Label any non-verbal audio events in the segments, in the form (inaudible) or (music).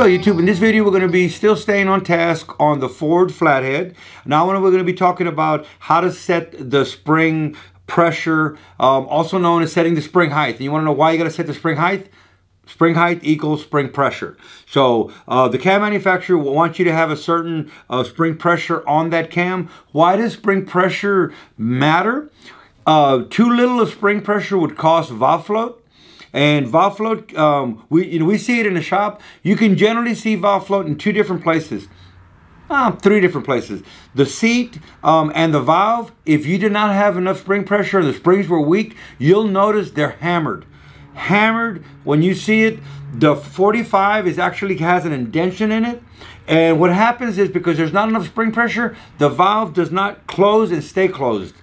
Hello YouTube, in this video we're going to be still staying on task on the Ford flathead. Now we're going to be talking about how to set the spring pressure, um, also known as setting the spring height. And you want to know why you got to set the spring height? Spring height equals spring pressure. So uh, the cam manufacturer will want you to have a certain uh, spring pressure on that cam. Why does spring pressure matter? Uh, too little of spring pressure would cause valve float. And valve float, um, we you know we see it in the shop. You can generally see valve float in two different places. Uh, three different places. The seat um, and the valve, if you did not have enough spring pressure and the springs were weak, you'll notice they're hammered. Hammered, when you see it, the 45 is actually has an indention in it. And what happens is because there's not enough spring pressure, the valve does not close and stay closed.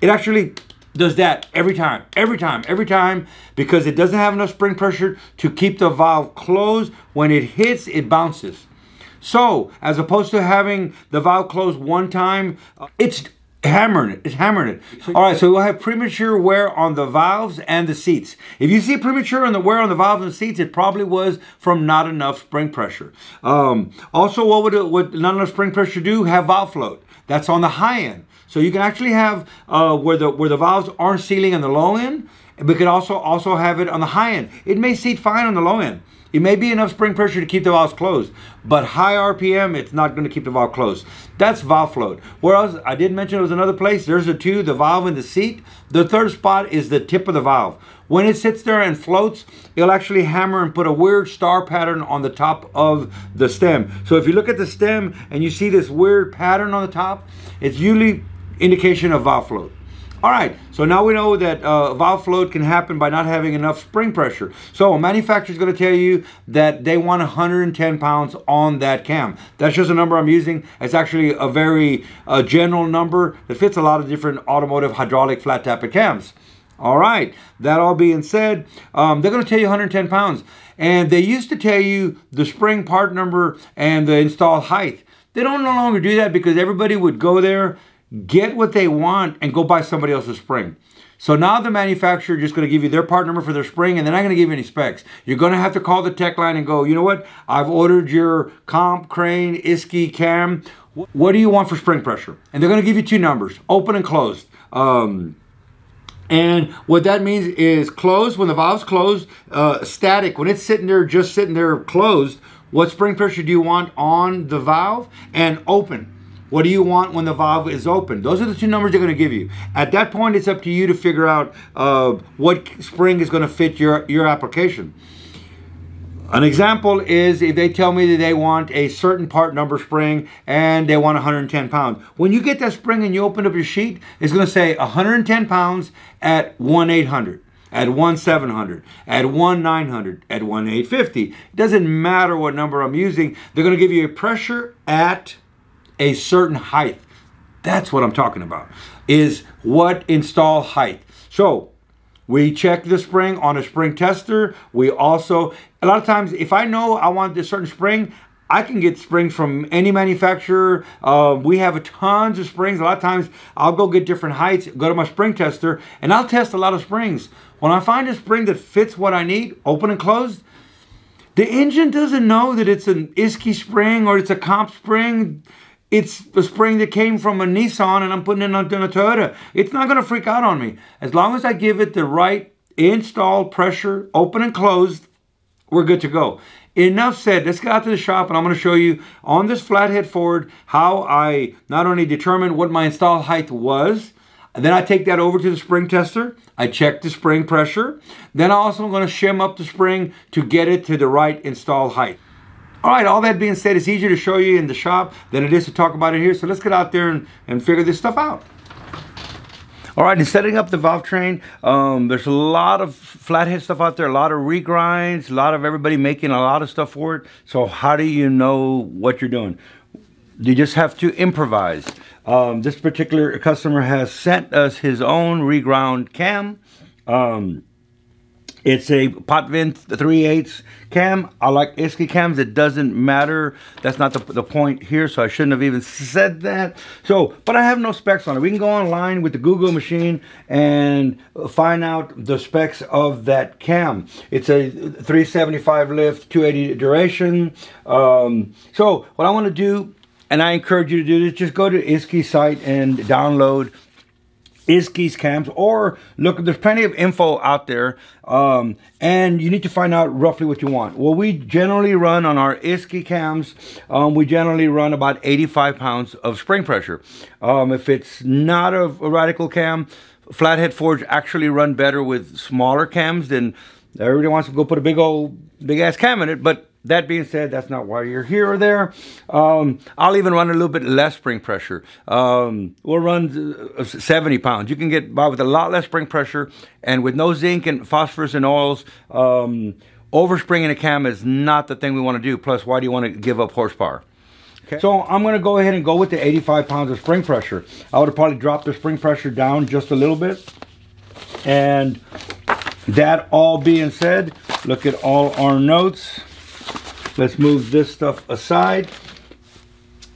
It actually does that every time, every time, every time, because it doesn't have enough spring pressure to keep the valve closed. When it hits, it bounces. So, as opposed to having the valve closed one time, it's hammering it. It's hammering it. All right, so we'll have premature wear on the valves and the seats. If you see premature on the wear on the valves and the seats, it probably was from not enough spring pressure. Um, also, what would, it, would not enough spring pressure do? Have valve float. That's on the high end. So you can actually have uh, where the where the valves aren't sealing on the low end. We could also also have it on the high end. It may seat fine on the low end. It may be enough spring pressure to keep the valves closed, but high RPM, it's not going to keep the valve closed. That's valve float. Whereas I did mention it was another place. There's a two, the valve and the seat. The third spot is the tip of the valve. When it sits there and floats, it'll actually hammer and put a weird star pattern on the top of the stem. So if you look at the stem and you see this weird pattern on the top, it's usually indication of valve float. All right, so now we know that uh, valve float can happen by not having enough spring pressure. So a manufacturer is going to tell you that they want 110 pounds on that cam. That's just a number I'm using. It's actually a very uh, general number that fits a lot of different automotive hydraulic flat tappet cams. All right, that all being said, um, they're going to tell you 110 pounds. And they used to tell you the spring part number and the install height. They don't no longer do that because everybody would go there get what they want and go buy somebody else's spring. So now the manufacturer just going to give you their part number for their spring and they're not going to give you any specs. You're going to have to call the tech line and go, you know what? I've ordered your comp, crane, Isky, cam. What do you want for spring pressure? And they're going to give you two numbers, open and closed. Um, and what that means is closed, when the valve's closed, uh, static, when it's sitting there, just sitting there closed, what spring pressure do you want on the valve? And open what do you want when the valve is open? Those are the two numbers they're going to give you. At that point, it's up to you to figure out uh, what spring is going to fit your, your application. An example is if they tell me that they want a certain part number spring and they want 110 pounds. When you get that spring and you open up your sheet, it's going to say 110 pounds at 1-800 at 1 700, at 1 900, at 1 850. It doesn't matter what number I'm using. They're going to give you a pressure at a certain height. That's what I'm talking about, is what install height. So we check the spring on a spring tester. We also, a lot of times, if I know I want a certain spring, I can get springs from any manufacturer. Uh, we have a tons of springs. A lot of times I'll go get different heights, go to my spring tester, and I'll test a lot of springs. When I find a spring that fits what I need, open and closed, the engine doesn't know that it's an Isky spring or it's a comp spring it's a spring that came from a Nissan and I'm putting it on a Toyota. It's not going to freak out on me. As long as I give it the right install pressure, open and closed, we're good to go. Enough said. Let's get out to the shop and I'm going to show you on this flathead Ford how I not only determined what my install height was, then I take that over to the spring tester. I check the spring pressure. Then I also am going to shim up the spring to get it to the right install height. All right, all that being said, it's easier to show you in the shop than it is to talk about it here. So let's get out there and, and figure this stuff out. All right, in setting up the valve train, um, there's a lot of flathead stuff out there, a lot of regrinds, a lot of everybody making a lot of stuff for it. So how do you know what you're doing? You just have to improvise. Um, this particular customer has sent us his own reground cam. Um, It's a Potvin 3 8 cam. I like Isky cams. It doesn't matter. That's not the, the point here, so I shouldn't have even said that. So, but I have no specs on it. We can go online with the Google machine and find out the specs of that cam. It's a 375 lift, 280 duration. Um, so, what I want to do, and I encourage you to do this, just go to Isky site and download Isky's cams or look there's plenty of info out there um, and you need to find out roughly what you want. Well we generally run on our Isky cams um, we generally run about 85 pounds of spring pressure. Um, if it's not a, a radical cam flathead Fords actually run better with smaller cams than everybody wants to go put a big old big ass cam in it but that being said, that's not why you're here or there. Um, I'll even run a little bit less spring pressure. Um, we'll run uh, 70 pounds. You can get by with a lot less spring pressure and with no zinc and phosphorus and oils. Um, overspringing a cam is not the thing we want to do. Plus, why do you want to give up horsepower? Okay. So I'm going to go ahead and go with the 85 pounds of spring pressure. I would have probably dropped the spring pressure down just a little bit. And that all being said, look at all our notes. Let's move this stuff aside.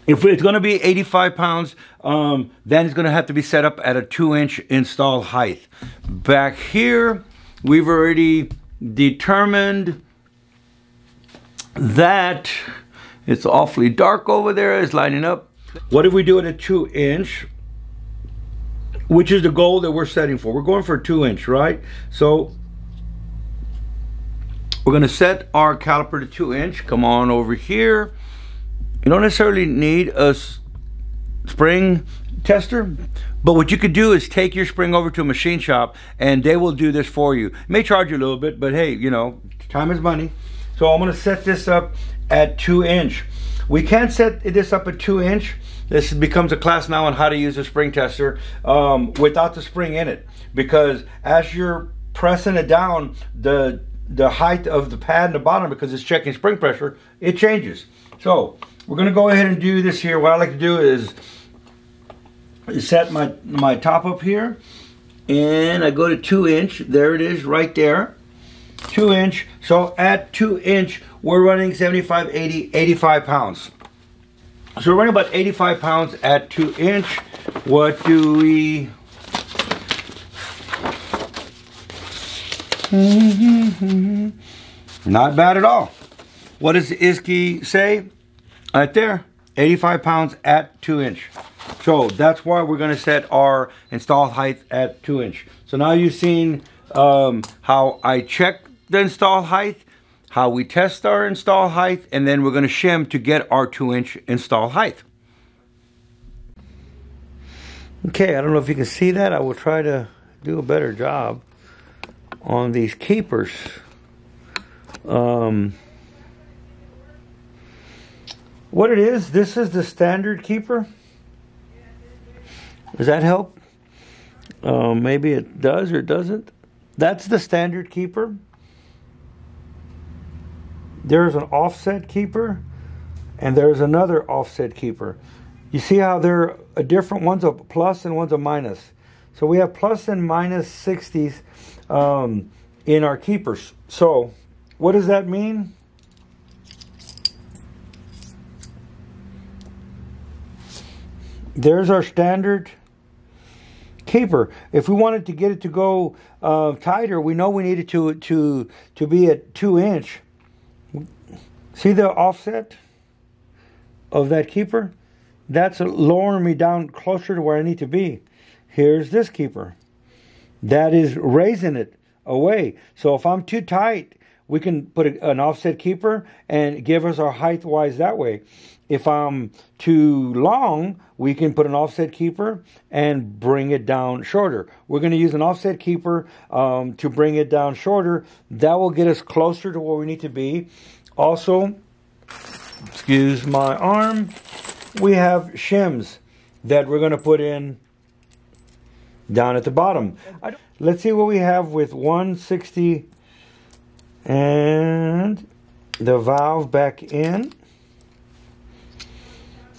If it's going to be 85 pounds, um, then it's going to have to be set up at a 2-inch install height. Back here, we've already determined that it's awfully dark over there. It's lining up. What if we do it at 2-inch? Which is the goal that we're setting for. We're going for a 2-inch, right? So we're going to set our caliper to 2 inch. Come on over here. You don't necessarily need a spring tester, but what you could do is take your spring over to a machine shop and they will do this for you. It may charge you a little bit, but hey, you know, time is money. So I'm going to set this up at 2 inch. We can't set this up at 2 inch. This becomes a class now on how to use a spring tester um, without the spring in it. Because as you're pressing it down, the the height of the pad in the bottom because it's checking spring pressure, it changes. So we're going to go ahead and do this here. What I like to do is set my, my top up here and I go to 2 inch. There it is right there. 2 inch. So at 2 inch, we're running 75, 80, 85 pounds. So we're running about 85 pounds at 2 inch. What do we Not bad at all. What does Isky say? Right there, 85 pounds at 2 inch. So that's why we're going to set our install height at 2 inch. So now you've seen um, how I check the install height, how we test our install height, and then we're going to shim to get our 2 inch install height. Okay, I don't know if you can see that. I will try to do a better job on these keepers. Um, what it is, this is the standard keeper. Does that help? Uh, maybe it does or doesn't. That's the standard keeper. There's an offset keeper and there's another offset keeper. You see how they're a different one's a plus and one's a minus. So we have plus and minus 60s um, in our keepers. So, what does that mean? There's our standard keeper. If we wanted to get it to go uh, tighter, we know we need it to to to be at two inch. See the offset of that keeper? That's lowering me down closer to where I need to be. Here's this keeper that is raising it away. So if I'm too tight, we can put a, an offset keeper and give us our height wise that way. If I'm too long, we can put an offset keeper and bring it down shorter. We're going to use an offset keeper um, to bring it down shorter. That will get us closer to where we need to be. Also, excuse my arm, we have shims that we're going to put in down at the bottom. Let's see what we have with 160 and the valve back in.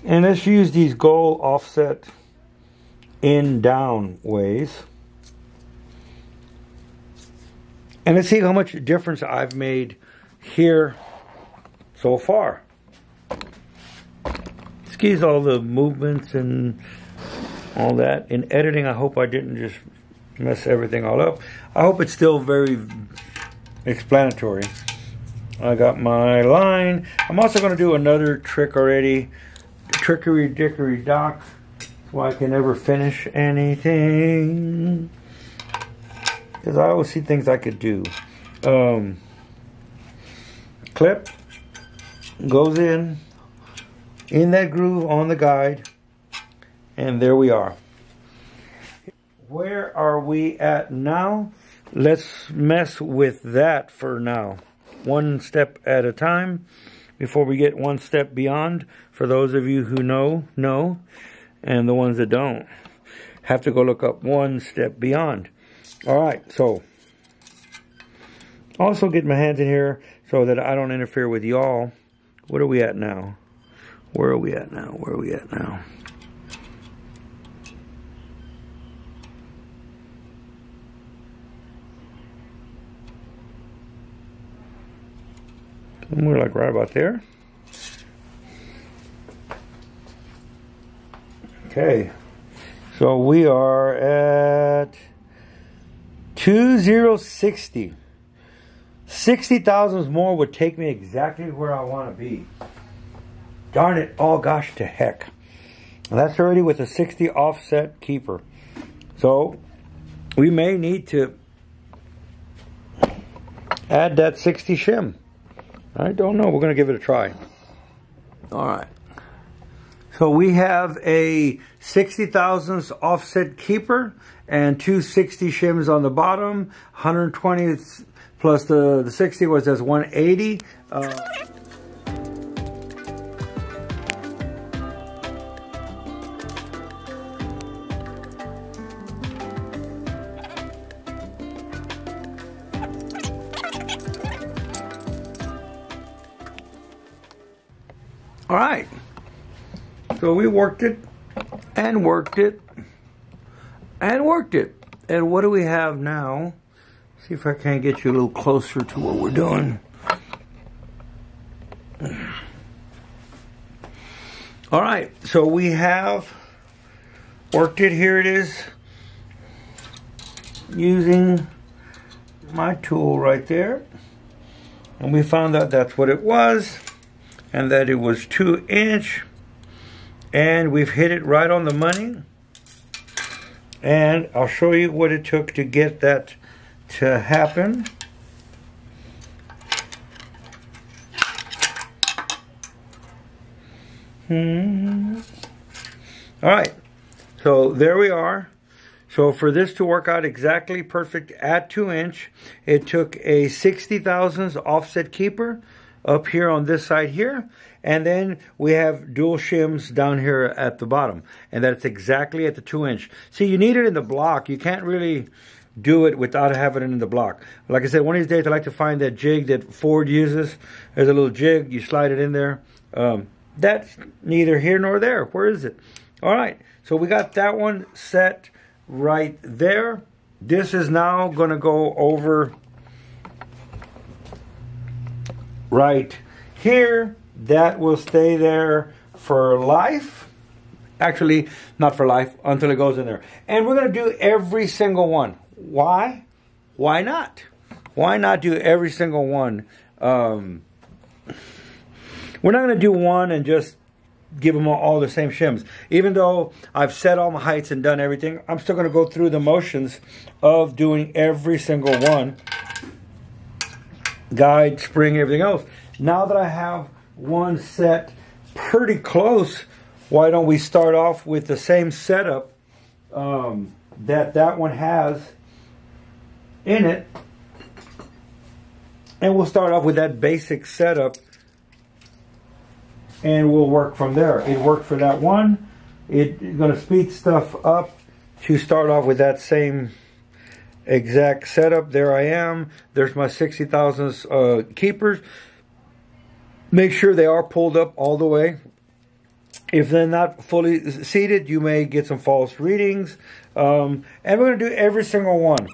And let's use these goal offset in down ways. And let's see how much difference I've made here so far. Excuse all the movements and all that. In editing, I hope I didn't just mess everything all up. I hope it's still very explanatory. I got my line. I'm also going to do another trick already. Trickery dickory dock. So I can never finish anything. Because I always see things I could do. Um, clip goes in in that groove on the guide and there we are where are we at now let's mess with that for now one step at a time before we get one step beyond for those of you who know know and the ones that don't have to go look up one step beyond all right so also get my hands in here so that I don't interfere with y'all. What are we at now? Where are we at now? Where are we at now? We're like right about there. Okay, so we are at 2060. 60,000 more would take me exactly where I want to be. Darn it, oh gosh to heck. That's already with a 60 offset keeper. So we may need to add that 60 shim. I don't know. We're going to give it a try. All right. So we have a 60 thousandths offset keeper and two 60 shims on the bottom, 120 plus the, the 60 was as 180. Uh, So we worked it and worked it and worked it. And what do we have now? See if I can't get you a little closer to what we're doing. All right, so we have worked it. Here it is using my tool right there. And we found out that's what it was and that it was two inch and we've hit it right on the money. And I'll show you what it took to get that to happen. Hmm. All right, so there we are. So for this to work out exactly perfect at 2 inch, it took a 60 thousandths offset keeper up here on this side here. And then we have dual shims down here at the bottom. And that's exactly at the 2 inch. See, you need it in the block. You can't really do it without having it in the block. Like I said, one of these days I like to find that jig that Ford uses. There's a little jig, you slide it in there. Um, that's neither here nor there. Where is it? All right, so we got that one set right there. This is now going to go over right here. That will stay there for life. Actually, not for life, until it goes in there. And we're going to do every single one. Why? Why not? Why not do every single one? Um, we're not going to do one and just give them all the same shims. Even though I've set all my heights and done everything, I'm still going to go through the motions of doing every single one. Guide, spring, everything else. Now that I have one set pretty close, why don't we start off with the same setup um, that that one has in it. And we'll start off with that basic setup and we'll work from there. It worked for that one. It's going to speed stuff up to start off with that same exact setup. There I am. There's my 60,000 uh, keepers. Make sure they are pulled up all the way. If they're not fully seated, you may get some false readings. Um, and we're going to do every single one.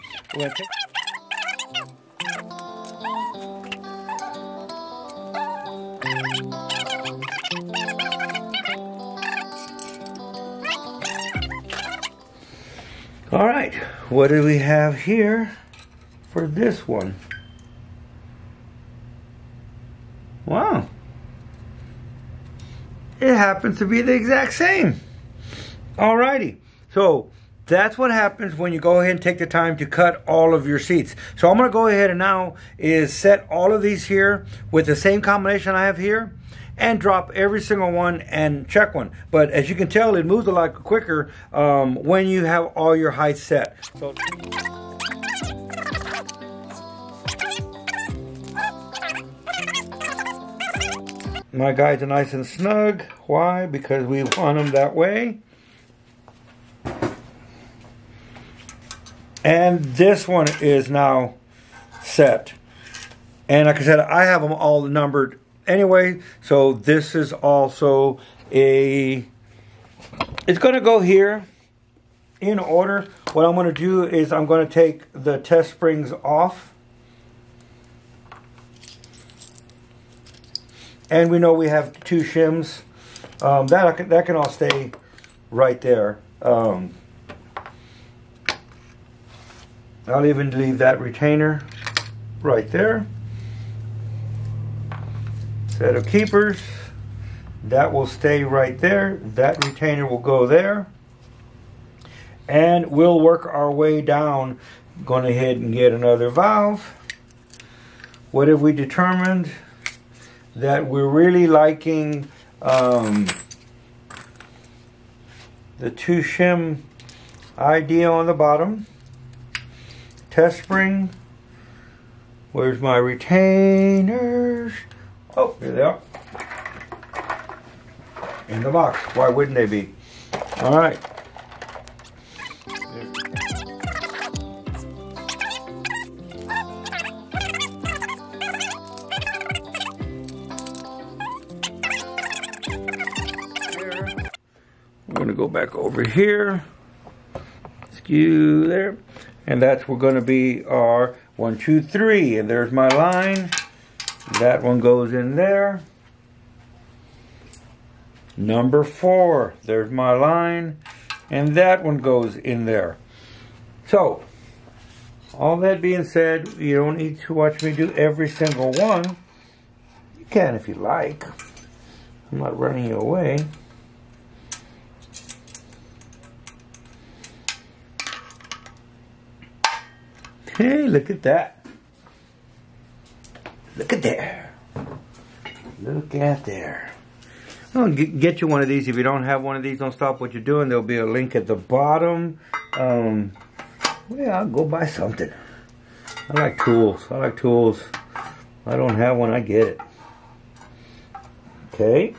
All right, what do we have here for this one? Wow. It happens to be the exact same. Alrighty, so that's what happens when you go ahead and take the time to cut all of your seats. So I'm going to go ahead and now is set all of these here with the same combination I have here and drop every single one and check one. But as you can tell, it moves a lot quicker um, when you have all your heights set. So my guides are nice and snug. Why? Because we want them that way. And this one is now set. And like I said, I have them all numbered anyway. So this is also a, it's going to go here in order. What I'm going to do is I'm going to take the test springs off. And we know we have two shims. Um, that, that can all stay right there. Um, I'll even leave that retainer right there. Set of keepers. That will stay right there. That retainer will go there. And we'll work our way down. Going ahead and get another valve. What have we determined? That we're really liking um, the two shim idea on the bottom test spring. Where's my retainers? Oh, here they are. In the box. Why wouldn't they be? All right. Go back over here. Skew there. And that's we're going to be our one, two, three. And there's my line. That one goes in there. Number four, there's my line. And that one goes in there. So, all that being said, you don't need to watch me do every single one. You can if you like. I'm not running you away. Hey, look at that. Look at there. Look at there. I'll get you one of these. If you don't have one of these, don't stop what you're doing. There'll be a link at the bottom. Um, well, I'll go buy something. I like tools. I like tools. I don't have one, I get it. Okay.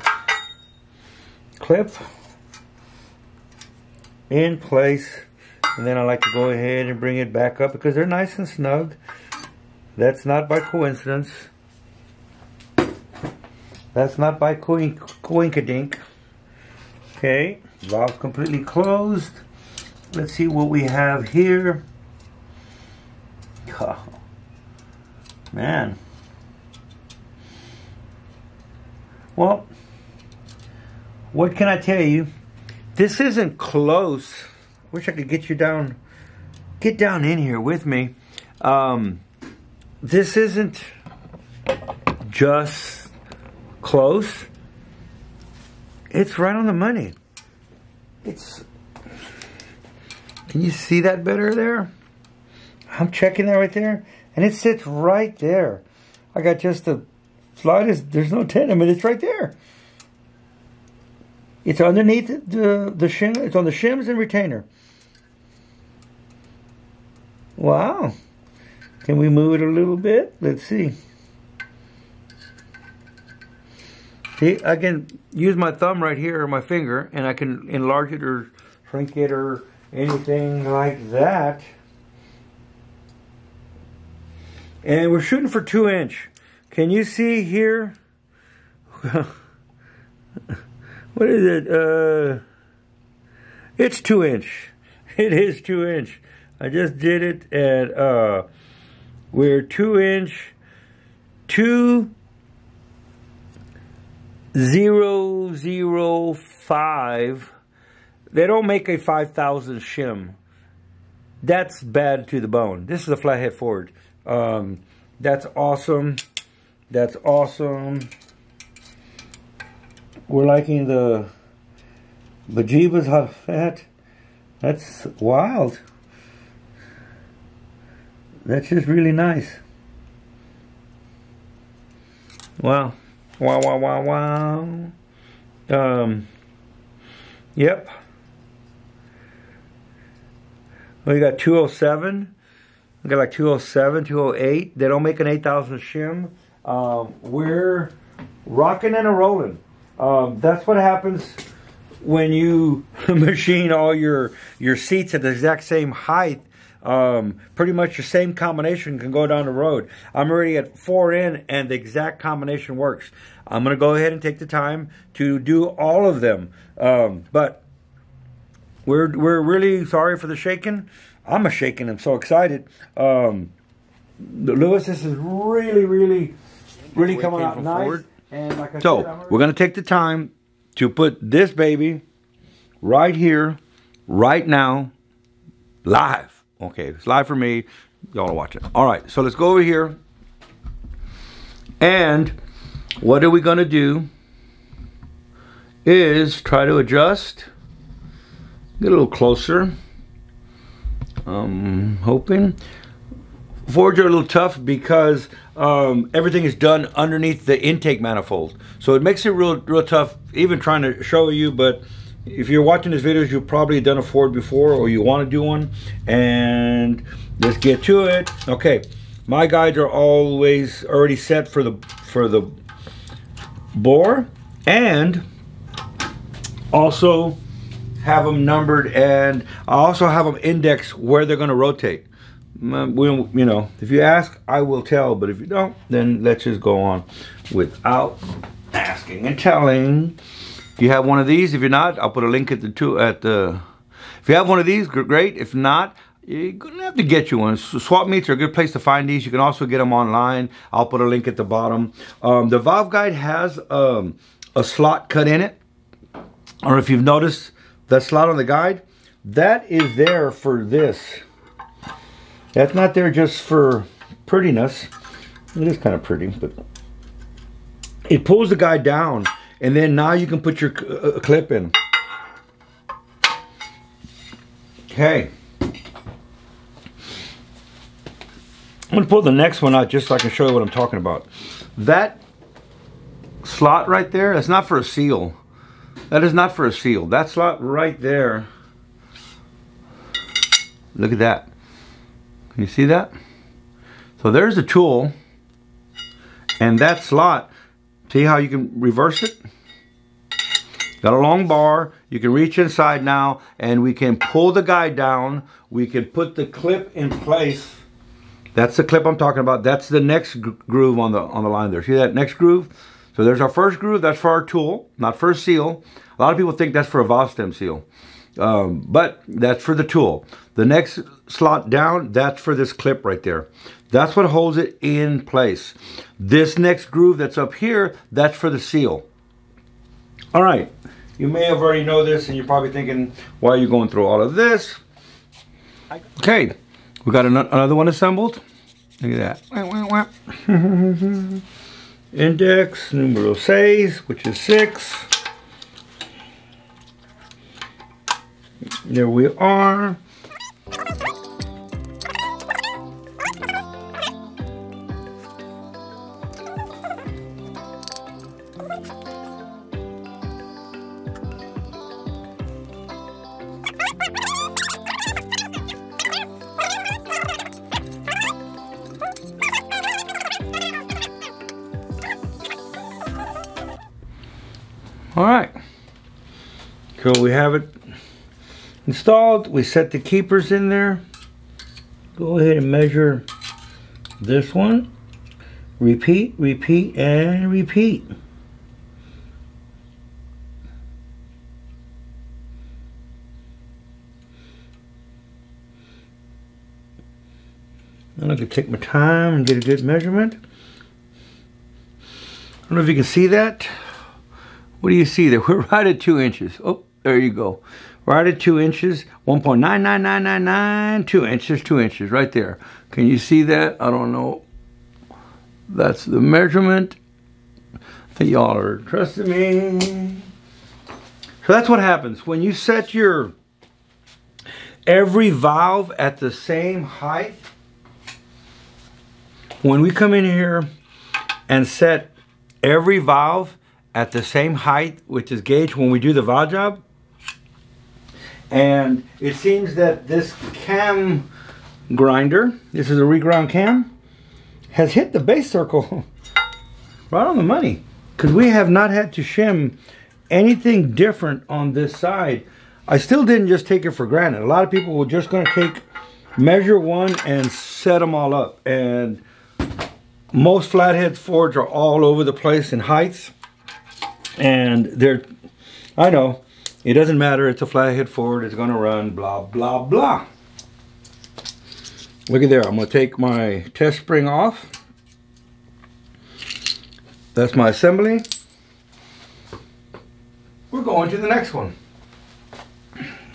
Clip. In place. And then I like to go ahead and bring it back up because they're nice and snug. That's not by coincidence. That's not by coink coinkadink. Okay, valve completely closed. Let's see what we have here. (laughs) Oh, man. Well, what can I tell you? This isn't close Wish I could get you down, get down in here with me. Um, this isn't just close. It's right on the money. It's, can you see that better there? I'm checking that right there. And it sits right there. I got just the is, there's no tenement, it's right there. It's underneath the, the shim, it's on the shims and retainer. Wow. Can we move it a little bit? Let's see. See, I can use my thumb right here or my finger and I can enlarge it or shrink it or anything like that. And we're shooting for two inch. Can you see here? (laughs) what is it? Uh, it's two inch. (laughs) It is two inch. I just did it at, uh, we're two inch, two zero zero five. They don't make a 5,000 shim. that's bad to the bone. This is a flathead Ford. Um, that's awesome. That's awesome. We're liking the bejeebas of that. That's wild. That's just really nice. Wow. Wow, wow, wow, wow. Um, yep. We got 207. We got like 207, 208. They don't make an 8,000 shim. Um, we're rocking and a rolling. Um, that's what happens when you (laughs) machine all your your seats at the exact same height. Um, pretty much the same combination can go down the road. I'm already at four in, and the exact combination works. I'm going to go ahead and take the time to do all of them. Um, but we're we're really sorry for the shaking. I'm a shaking. I'm so excited. Um, Lewis, this is really, really, really coming out nice. Forward. And like I so said, we're going to take the time to put this baby right here, right now, live. Okay, it's live for me. Y'all are watching. All right, so let's go over here. And what are we going to do is try to adjust. Get a little closer. I'm hoping. Fords are a little tough because um, everything is done underneath the intake manifold. So it makes it real, real tough even trying to show you, but if you're watching this videos, you've probably done a Ford before or you want to do one. And let's get to it. Okay, my guides are always already set for the for the bore and also have them numbered and I also have them index where they're going to rotate. Mm, we, you know, if you ask, I will tell, but if you don't, then let's just go on without asking and telling. If you have one of these, if you're not, I'll put a link at the two at the. If you have one of these, great. If not, you're gonna have to get you one. Swap meets are a good place to find these. You can also get them online. I'll put a link at the bottom. Um, the valve guide has um, a slot cut in it. Or if you've noticed that slot on the guide, that is there for this. That's not there just for prettiness. It is kind of pretty, but it pulls the guide down and then now you can put your uh, clip in. Okay. I'm to pull the next one out just so I can show you what I'm talking about. That slot right there, that's not for a seal. That is not for a seal. That slot right there, look at that. You see that? So there's a tool, and that slot, see how you can reverse it? Got a long bar, you can reach inside now, and we can pull the guide down, we can put the clip in place, that's the clip I'm talking about. That's the next groove on the on the line there. See that next groove? So there's our first groove. That's for our tool, not for a seal. A lot of people think that's for a valve stem seal. Um, but that's for the tool. The next slot down, that's for this clip right there. That's what holds it in place. This next groove that's up here, that's for the seal. All right, you may have already know this and you're probably thinking, why are you going through all of this? Okay, we got an another one assembled. Look at that. (laughs) Index numero seis, which is six. There we are. All right. Cool, we have it installed. We set the keepers in there. Go ahead and measure this one. Repeat, repeat, and repeat. And I can take my time and get a good measurement. I don't know if you can see that. What do you see there? (laughs) We're right at two inches. Oh, There you go. Right at two inches, 1.99999, two inches, two inches, right there. Can you see that? I don't know. That's the measurement. I think y'all are trusting me. So that's what happens. When you set your every valve at the same height, when we come in here and set every valve at the same height, which is gauge when we do the valve job, and it seems that this cam grinder, this is a reground cam, has hit the base circle (laughs) right on the money. Because we have not had to shim anything different on this side. I still didn't just take it for granted. A lot of people were just going to take, measure one and set them all up. And most flathead Fords are all over the place in heights. And they're, I know, it doesn't matter. It's a flathead Ford. It's to run, blah, blah, blah. Look at there. I'm to take my test spring off. That's my assembly. We're going to the next one.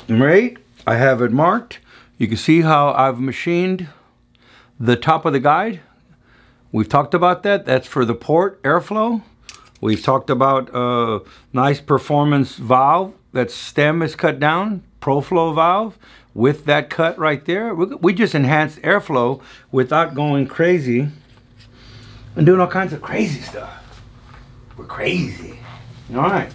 Right, I have it marked. You can see how I've machined the top of the guide. We've talked about that. That's for the port airflow. We've talked about a nice performance valve that stem is cut down, ProFlow valve with that cut right there. We just enhanced airflow without going crazy and doing all kinds of crazy stuff. We're crazy. All right.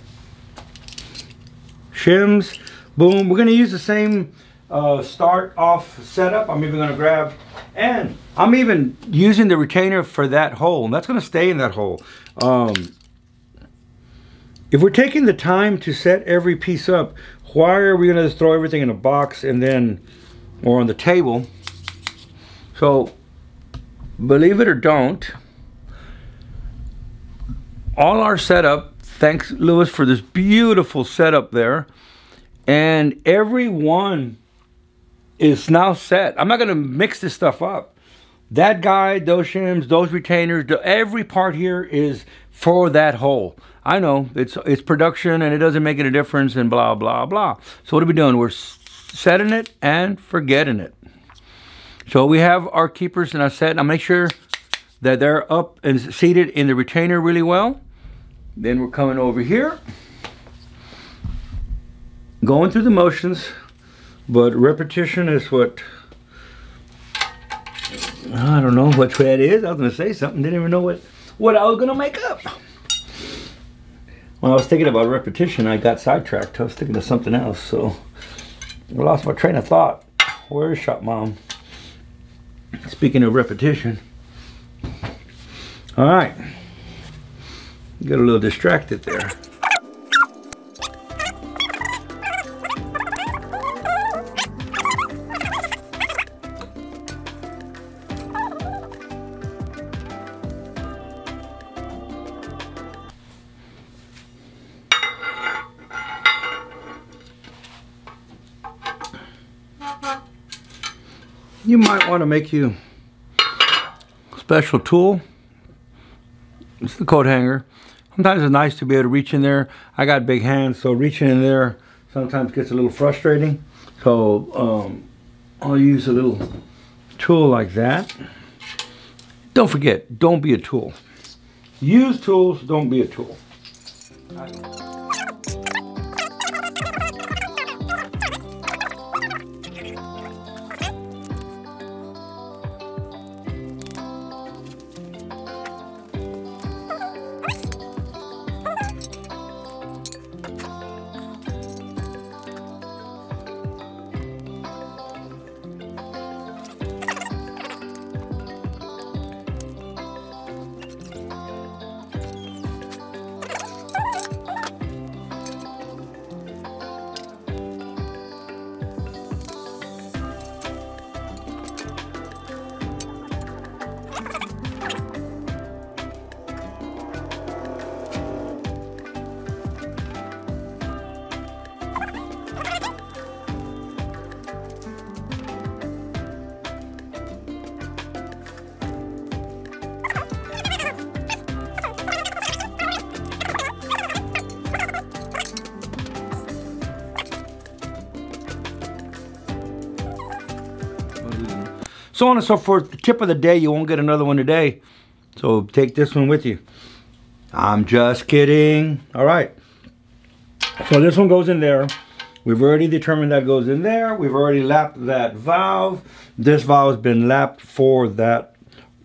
Shims, boom. We're gonna use the same uh, start off setup. I'm even gonna grab, and I'm even using the retainer for that hole. And that's gonna stay in that hole. Um, if we're taking the time to set every piece up, why are we going to throw everything in a box and then, or on the table? So, believe it or don't, all our setup, thanks Lewis for this beautiful setup there, and every one is now set. I'm not going to mix this stuff up. That guide, those shims, those retainers, every part here is for that hole. I know it's it's production and it doesn't make any difference and blah blah blah. So what are we doing? We're setting it and forgetting it. So we have our keepers and I set. Now make sure that they're up and seated in the retainer really well. Then we're coming over here, going through the motions, but repetition is what I don't know what that is. I was gonna say something, didn't even know what what I was gonna make up. When I was thinking about repetition, I got sidetracked. I was thinking of something else, so I lost my train of thought. Where is Shop Mom? Speaking of repetition. All right. Got a little distracted there. Might want to make you a special tool. It's the coat hanger. Sometimes it's nice to be able to reach in there. I got big hands, so reaching in there sometimes gets a little frustrating. So um, I'll use a little tool like that. Don't forget, don't be a tool. Use tools, don't be a tool. So on and so forth. Tip of the day, you won't get another one today. So take this one with you. I'm just kidding. All right. So this one goes in there. We've already determined that goes in there. We've already lapped that valve. This valve has been lapped for that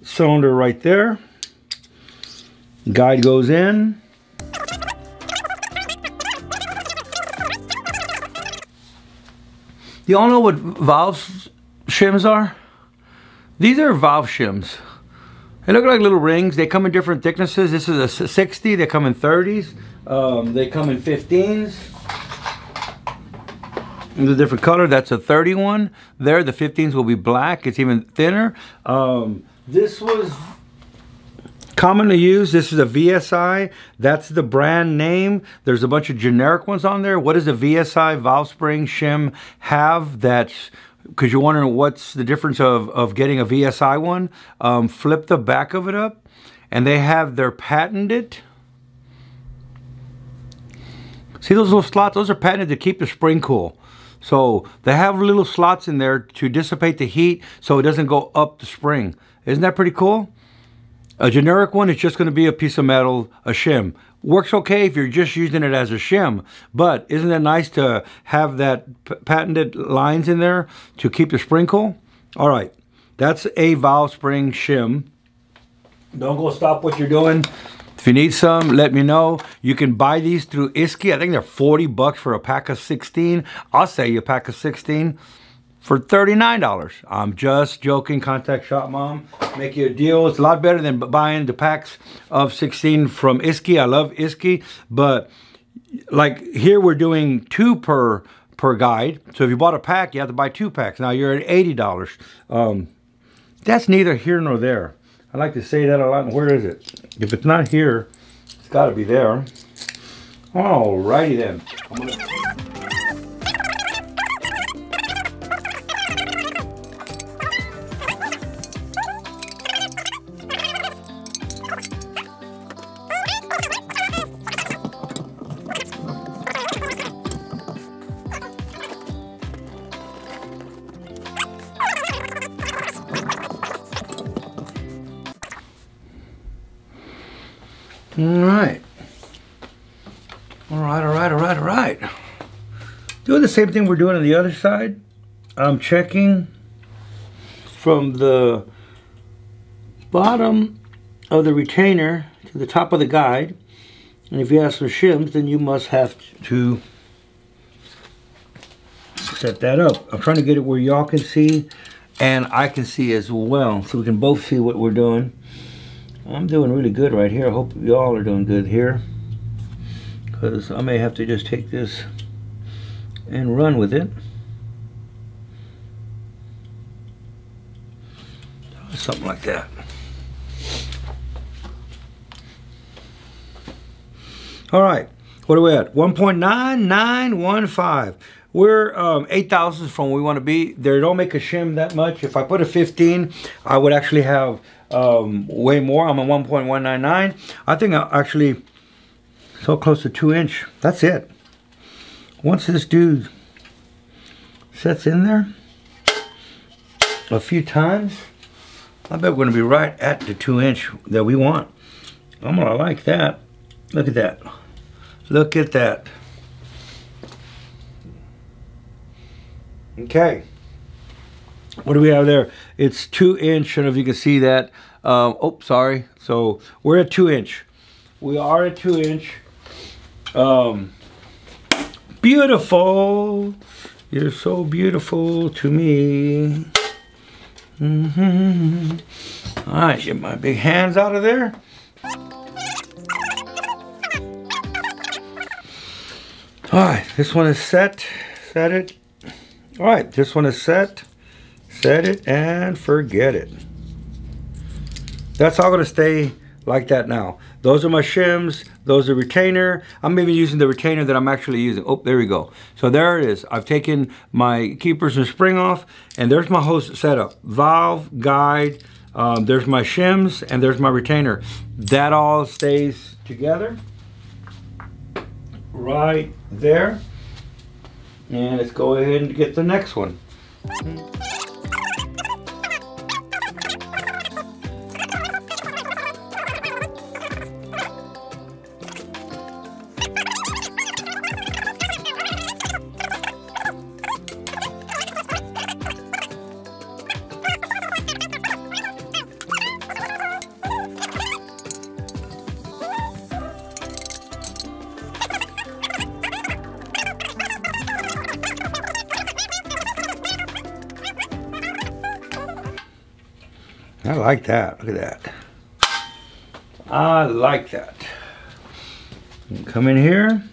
cylinder right there. Guide goes in. You all know what valve shims are? These are valve shims. They look like little rings. They come in different thicknesses. This is a 60. They come in 30s. Um, they come in 15s. In a different color. That's a 31. There, the 15s will be black. It's even thinner. Um, this was commonly used. This is a VSI. That's the brand name. There's a bunch of generic ones on there. What does a VSI valve spring shim have that's because you're wondering what's the difference of, of getting a VSI one, um, flip the back of it up and they have their patented. See those little slots? Those are patented to keep the spring cool. So they have little slots in there to dissipate the heat so it doesn't go up the spring. Isn't that pretty cool? A generic one is just going to be a piece of metal, a shim. Works okay if you're just using it as a shim, but isn't it nice to have that patented lines in there to keep the spring cool? All right, that's a valve spring shim. Don't go stop what you're doing. If you need some, let me know. You can buy these through Isky. I think they're 40 bucks for a pack of 16. I'll sell you a pack of 16 for $39. I'm just joking. Contact Shop Mom. Make you a deal. It's a lot better than buying the packs of 16 from Isky. I love Isky, but like here we're doing two per per guide. So if you bought a pack, you have to buy two packs. Now you're at $80. Um, that's neither here nor there. I like to say that a lot. Where is it? If it's not here, it's got to be there. Alrighty then. Same thing we're doing on the other side. I'm checking from the bottom of the retainer to the top of the guide. And if you have some shims, then you must have to set that up. I'm trying to get it where y'all can see and I can see as well. So we can both see what we're doing. I'm doing really good right here. I hope y'all are doing good here. Because I may have to just take this and run with it. Something like that. All right, what are we at? 1.9915. We're um, 8 thousandths from where we want to be. They don't make a shim that much. If I put a 15, I would actually have um, way more. I'm at 1.199. I think I actually so close to 2 inch. That's it. Once this dude sets in there a few times, I bet we're to be right at the 2 inch that we want. I'm to like that. Look at that. Look at that. Okay. What do we have there? It's two inch. I don't know if you can see that. Um, oh, sorry. So we're at two inch. We are at two inch. Um, beautiful. You're so beautiful to me. Mm -hmm. All right, get my big hands out of there. All right, this one is set. Set it. All right, this one is set. Set it and forget it. That's all going to stay like that now. Those are my shims. Those are retainer. I'm even using the retainer that I'm actually using. Oh, there we go. So there it is. I've taken my keepers and spring off, and there's my hose setup. Valve, guide, um, there's my shims, and there's my retainer. That all stays together right there. And let's go ahead and get the next one. Like that. Look at that. I like that. Come in here.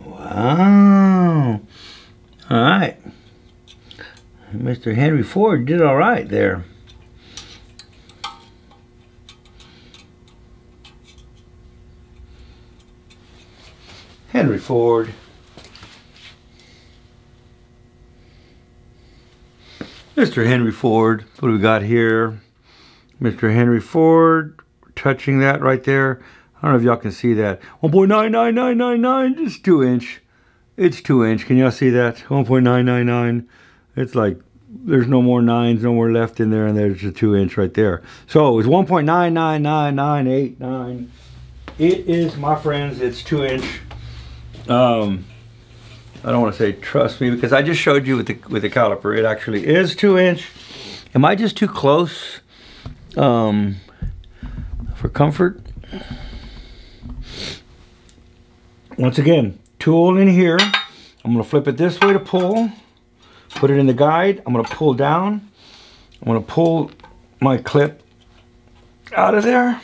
Wow. All right. Mr. Henry Ford did all right there. Henry Ford. Mr. Henry Ford. What do we got here? Mr. Henry Ford touching that right there. I don't know if y'all can see that. 1.99999, just 2 inch. It's 2 inch. Can y'all see that? 1.999. It's like there's no more nines, no more left in there, and there's a 2 inch right there. So it's 1.999989. It is, my friends, it's 2 inch. Um, I don't want to say trust me because I just showed you with the with the caliper. It actually is 2 inch. Am I just too close um, for comfort? Once again, tool in here. I'm going to flip it this way to pull. Put it in the guide. I'm going to pull down. I'm going to pull my clip out of there.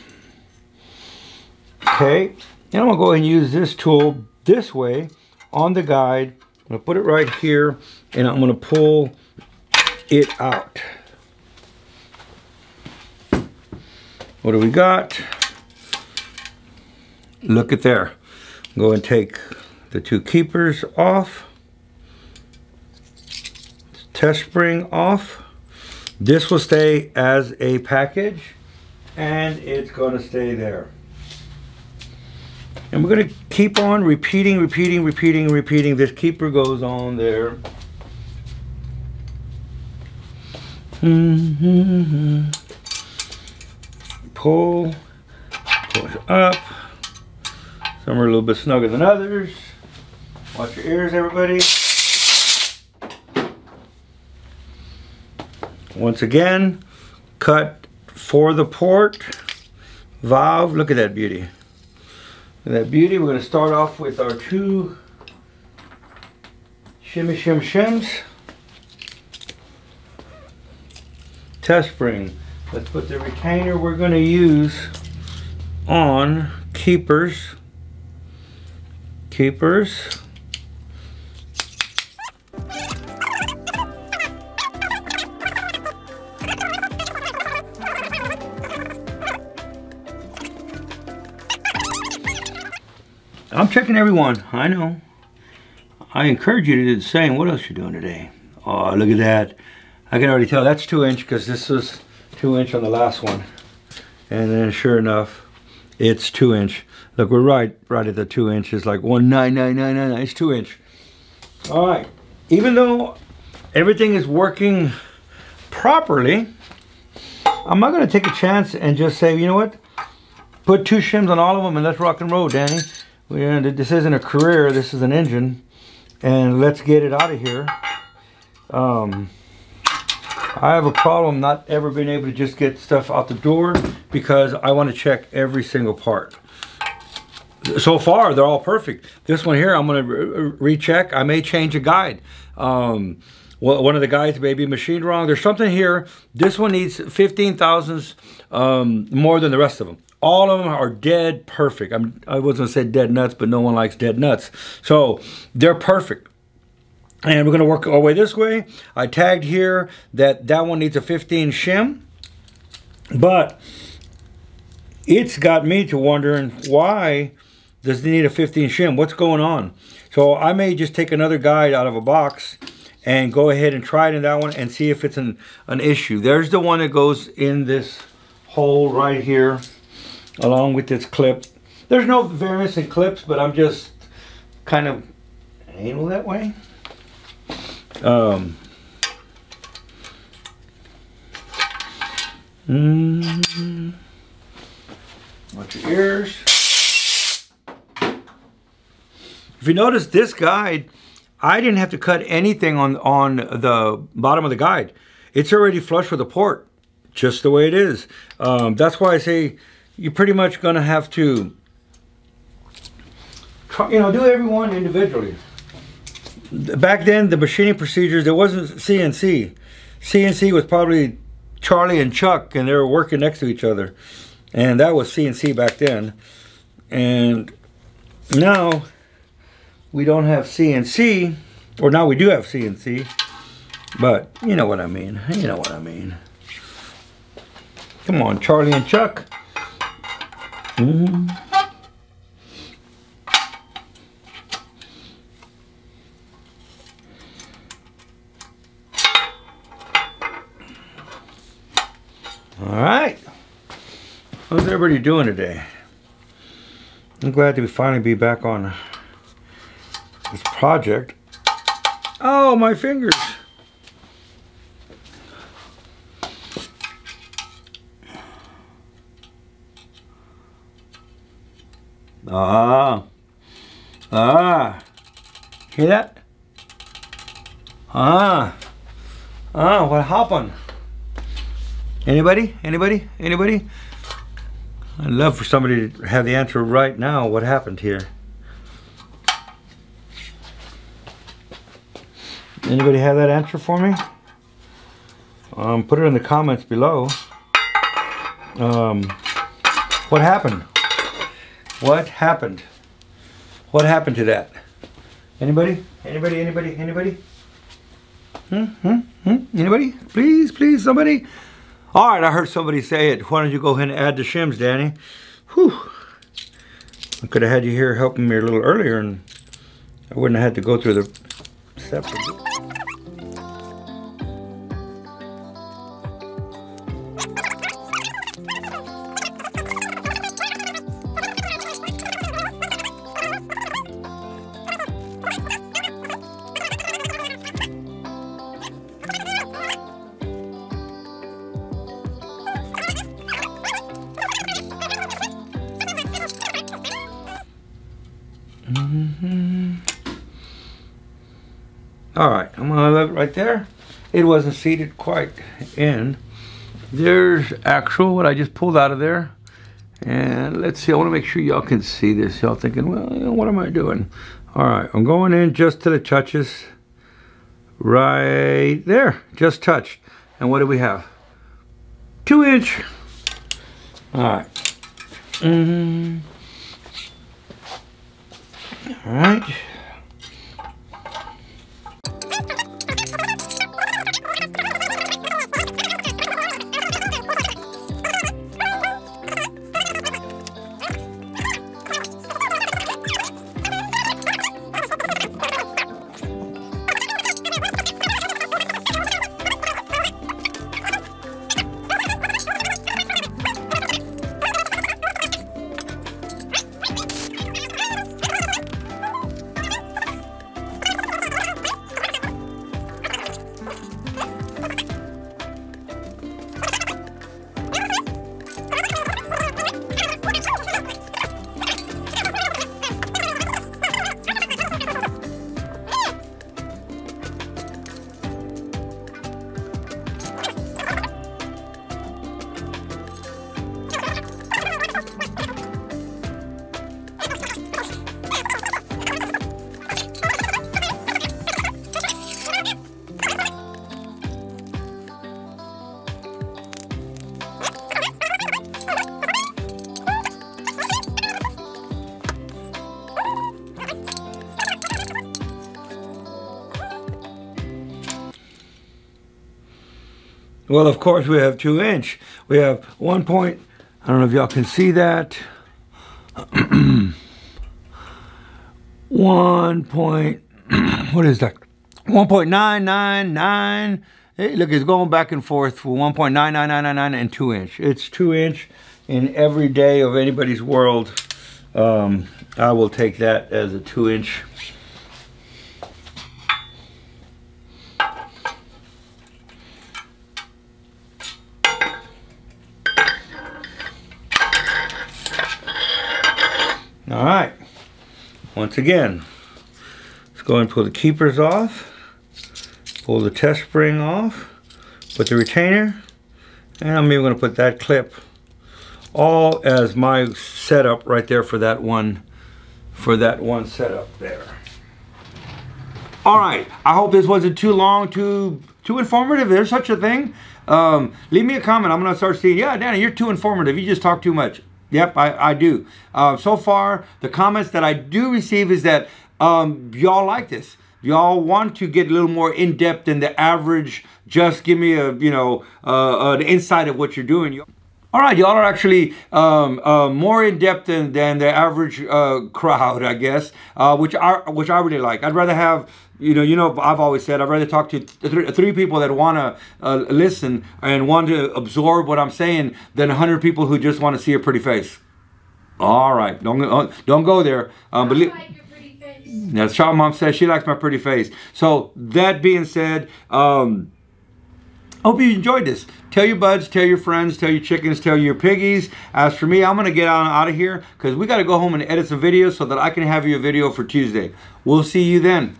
Okay. And I'm going to go ahead and use this tool this way on the guide. I'm going to put it right here and I'm going to pull it out. What do we got? Look at there. Go and take the two keepers off. Test spring off. This will stay as a package and it's going to stay there. And we're going to keep on repeating, repeating, repeating, repeating. This keeper goes on there. Mm -hmm. Pull, push up. Some are a little bit snugger than others. Watch your ears, everybody. Once again, cut for the port valve. Look at that beauty. That beauty. We're going to start off with our two shimmy shim shims. Test spring. Let's put the retainer we're going to use on keepers. Keepers. I'm checking everyone. I know. I encourage you to do the same. What else you doing today? Oh, look at that. I can already tell that's two inch because this was two inch on the last one. And then sure enough, it's two inch. Look, we're right, right at the two inches, like one nine nine nine nine. It's two inch. All right. Even though everything is working properly, I'm not going to take a chance and just say, you know what? Put two shims on all of them and let's rock and roll, Danny. Yeah, this isn't a career, this is an engine. And let's get it out of here. Um, I have a problem not ever being able to just get stuff out the door because I want to check every single part. So far, they're all perfect. This one here, I'm going to recheck. I may change a guide. Um, one of the guides may be machined wrong. There's something here. This one needs 15 thousandths um, more than the rest of them. All of them are dead perfect. I'm, I wasn't going to say dead nuts, but no one likes dead nuts. So they're perfect. And we're going to work our way this way. I tagged here that that one needs a 15 shim. But it's got me to wondering why does it need a 15 shim? What's going on? So I may just take another guide out of a box and go ahead and try it in that one and see if it's an, an issue. There's the one that goes in this hole right here along with this clip. There's no variance in clips, but I'm just kind of anal that way. Um, mm, watch your ears. If you notice this guide, I didn't have to cut anything on, on the bottom of the guide. It's already flush with the port, just the way it is. Um, that's why I say you're pretty much going to have to, you know, do every one individually. Back then, the machining procedures, there wasn't CNC. CNC was probably Charlie and Chuck, and they were working next to each other. And that was CNC back then. And now we don't have CNC, or now we do have CNC, but you know what I mean. You know what I mean. Come on, Charlie and Chuck. Mm. All right. How's everybody doing today? I'm glad to finally be back on this project. Oh, my fingers. Ah. Ah. Hear that? Ah. Ah, what happened? Anybody? Anybody? Anybody? I'd love for somebody to have the answer right now. What happened here? Anybody have that answer for me? Um, put it in the comments below. Um, what happened? What happened? What happened to that? Anybody? Anybody? Anybody? Anybody? Hmm? Hmm? Hmm? Anybody? Please, please, somebody. All right, I heard somebody say it. Why don't you go ahead and add the shims, Danny? Whew. I could have had you here helping me a little earlier and I wouldn't have had to go through the steps. All right, I'm gonna leave it right there. It wasn't seated quite in. There's actual, what I just pulled out of there. And let's see, I wanna make sure y'all can see this. Y'all thinking, well, what am I doing? All right, I'm going in just to the touches. Right there, just touched. And what do we have? Two inch. All right. Mm -hmm. All right. Well, of course, we have two inch. We have one point, I don't know if y'all can see that. (clears throat) one point, (clears throat) what is that? 1.999. Hey, look, it's going back and forth for 1.99999 and two inch. It's two inch in every day of anybody's world. Um, I will take that as a two inch All right, once again, let's go and pull the keepers off, pull the test spring off, put the retainer, and I'm even gonna put that clip all as my setup right there for that one, for that one setup there. All right. I hope this wasn't too long, too too informative. There's such a thing. Um, leave me a comment. I'm gonna start seeing. Yeah, Danny, you're too informative. You just talk too much. Yep, I, I do. Uh, so far, the comments that I do receive is that um, y'all like this. Y'all want to get a little more in depth than the average. Just give me a you know uh, the insight of what you're doing. All right, y'all are actually um, uh, more in depth than, than the average uh, crowd, I guess, uh, which I which I really like. I'd rather have you know you know I've always said I'd rather talk to th three people that want to uh, listen and want to absorb what I'm saying than hundred people who just want to see a pretty face. All right, don't uh, don't go there. Um, believe. That's how mom says she likes my pretty face. So that being said, um, hope you enjoyed this. Tell your buds, tell your friends, tell your chickens, tell your piggies. As for me, I'm going to get on out of here because we got to go home and edit some videos so that I can have you a video for Tuesday. We'll see you then.